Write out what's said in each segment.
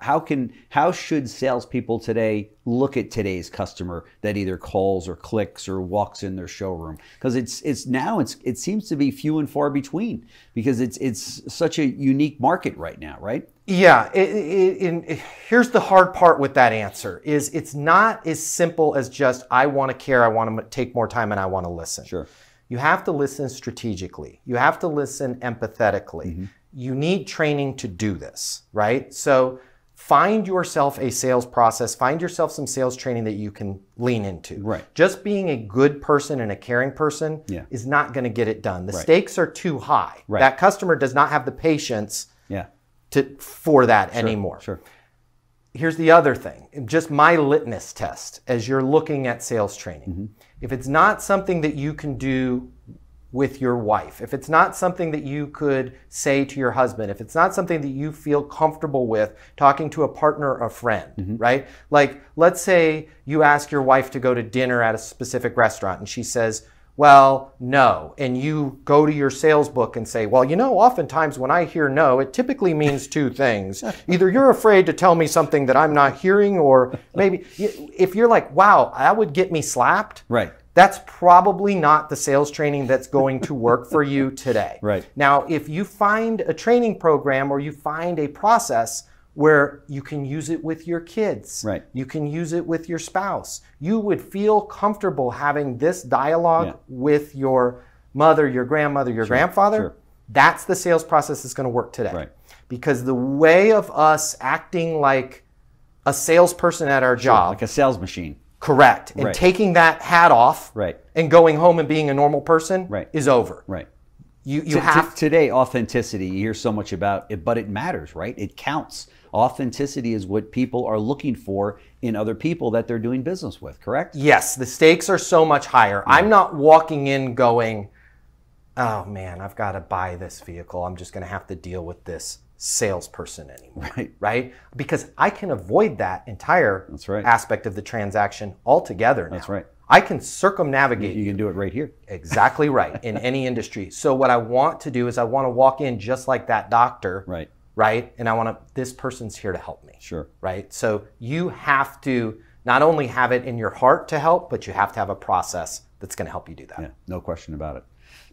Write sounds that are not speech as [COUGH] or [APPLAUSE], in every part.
how, can how should salespeople today look at today's customer that either calls or clicks or walks in their showroom? Because it's it's now it's it seems to be few and far between because it's it's such a unique market right now, right? Yeah, it, it, it, here's the hard part with that answer is it's not as simple as just I want to care, I want to take more time, and I want to listen. Sure. You have to listen strategically. You have to listen empathetically. Mm-hmm. You need training to do this, right? So find yourself a sales process, find yourself some sales training that you can lean into. Right. Just being a good person and a caring person Yeah. is not going to get it done. The Right. stakes are too high. Right. That customer does not have the patience Yeah. to for that anymore. Sure. Here's the other thing just my litmus test as you're looking at sales training. Mm-hmm. If it's not something that you can do with your wife, if it's not something that you could say to your husband, if it's not something that you feel comfortable with talking to a partner or a friend, Mm-hmm. right? Like, let's say you ask your wife to go to dinner at a specific restaurant and she says, well, no. And you go to your sales book and say, well, you know, oftentimes when I hear no, it typically means two [LAUGHS] things. Either you're afraid to tell me something that I'm not hearing, or maybe if you're like, wow, that would get me slapped. Right. That's probably not the sales training that's going to work for you [LAUGHS] today. Right. Now, if you find a training program or you find a process where you can use it with your kids, Right. you can use it with your spouse, you would feel comfortable having this dialogue Yeah. with your mother, your grandmother, your grandfather. sure. That's the sales process that's going to work today. Right. Because the way of us acting like a salesperson at our job, Like a sales machine. Correct, and Right. taking that hat off Right. and going home and being a normal person Right. is over. Right. You, you have today authenticity you hear so much about it but it matters right it counts authenticity is what people are looking for in other people that they're doing business with correct Yes, the stakes are so much higher. I'm not walking in going, oh man, I've got to buy this vehicle. I'm just going to have to deal with this salesperson anymore. [LAUGHS] Right. Right? Because I can avoid that entire That's right. aspect of the transaction altogether now. That's right. I can circumnavigate you can do it right here [LAUGHS] exactly right in any industry. So what I want to do is I want to walk in just like that doctor. right Right? And I want to this person's here to help me sure right? So you have to not only have it in your heart to help, but you have to have a process that's going to help you do that. Yeah, no question about it.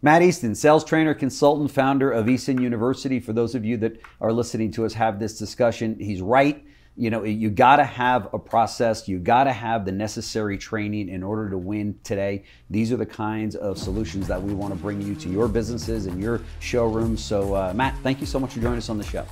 Matt Easton, sales trainer, consultant, founder of Easton University. For those of you that are listening to us have this discussion, he's right. You know, you got to have a process. You got to have the necessary training in order to win today. These are the kinds of solutions that we want to bring you to your businesses and your showrooms. So, uh, Matt, thank you so much for joining us on the show.